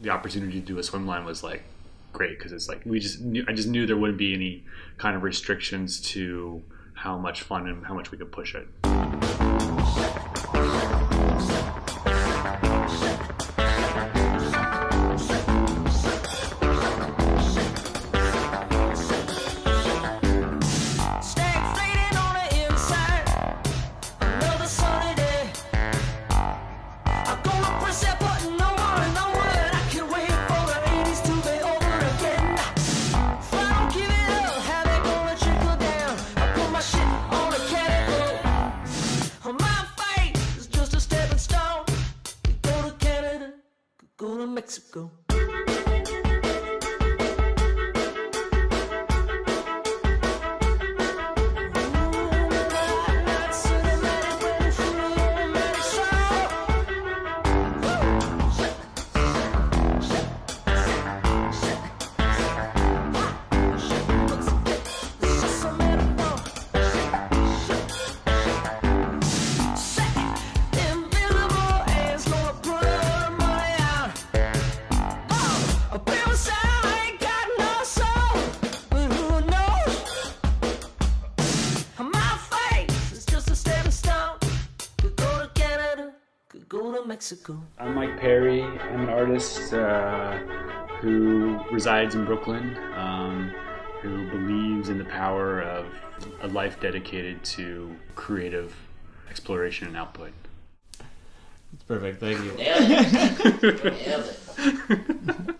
The opportunity to do a swim line was like great because it's like we just knew, I just knew there wouldn't be any kind of restrictions to how much fun and how much we could push it. To Mexico. Go to Mexico. I'm Mike Perry. I'm an artist uh, who resides in Brooklyn, um, who believes in the power of a life dedicated to creative exploration and output. That's perfect. Thank you. Nailed it. Nailed it.